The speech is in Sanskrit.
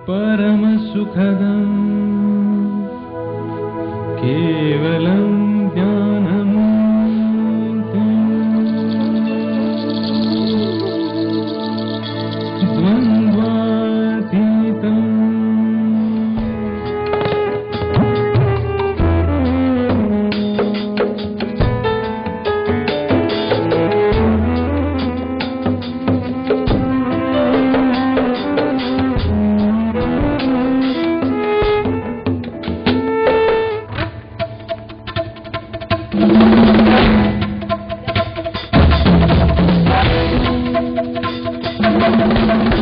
परमसुखदम्। केवलम् Thank you.